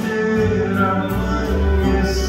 Ter amanhecido